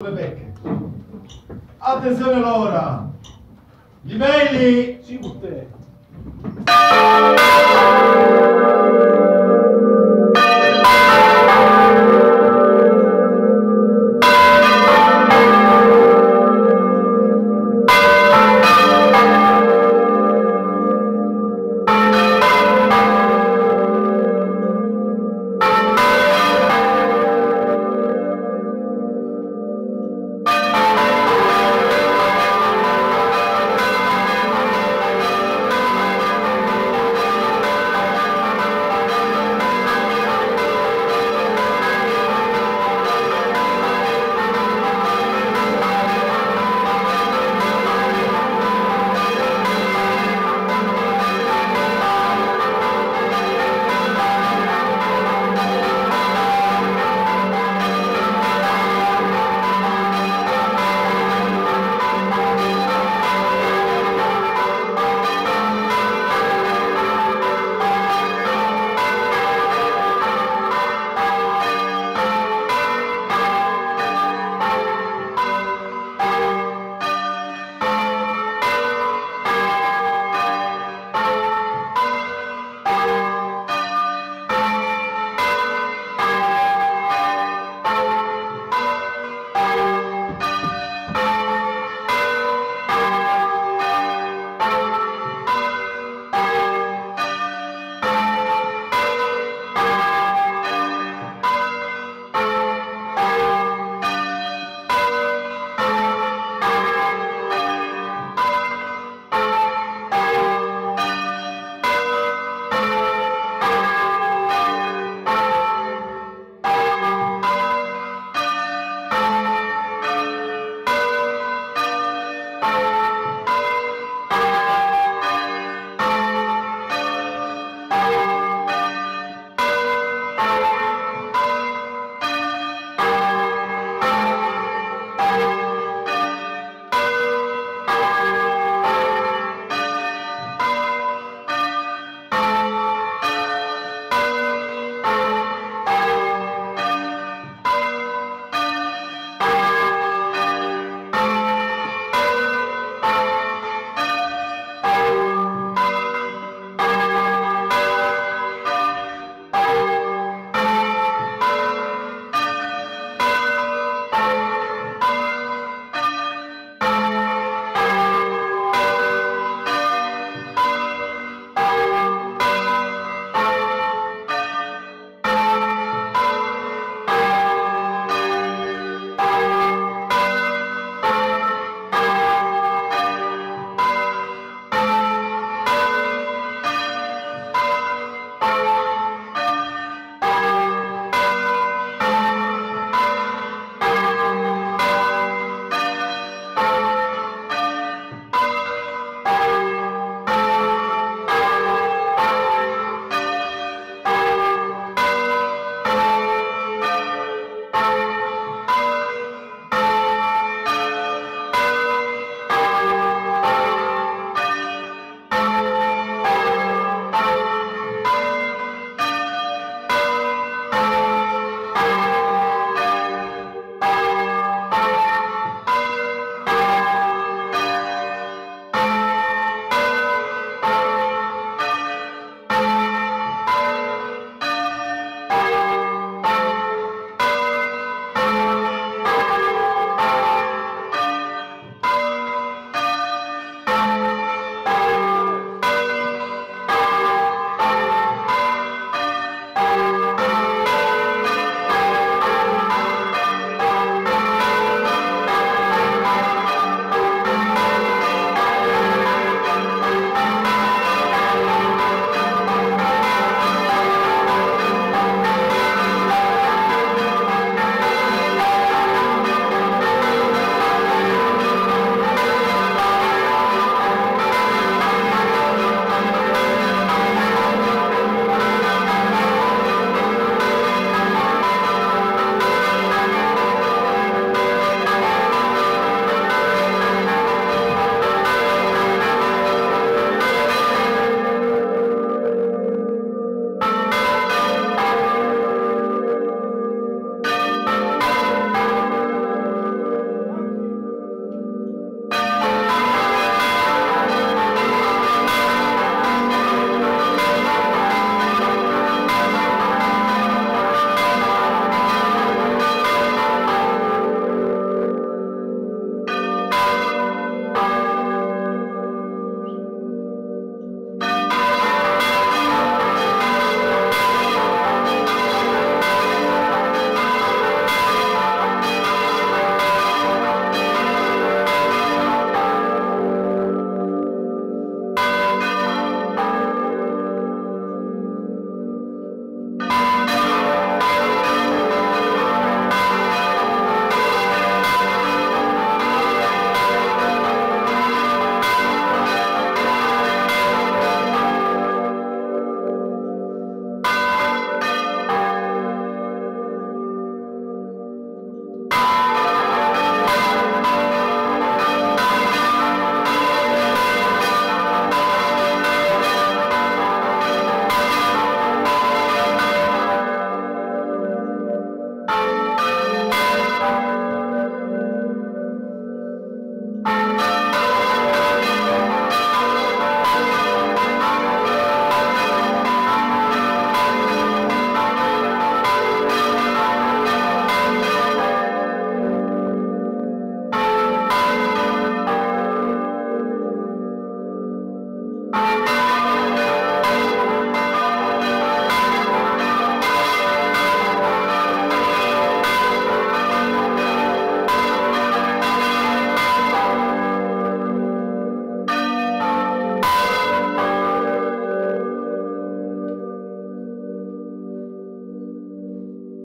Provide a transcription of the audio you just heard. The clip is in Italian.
le becche. Attenzione allora! Livelli. Sì, per.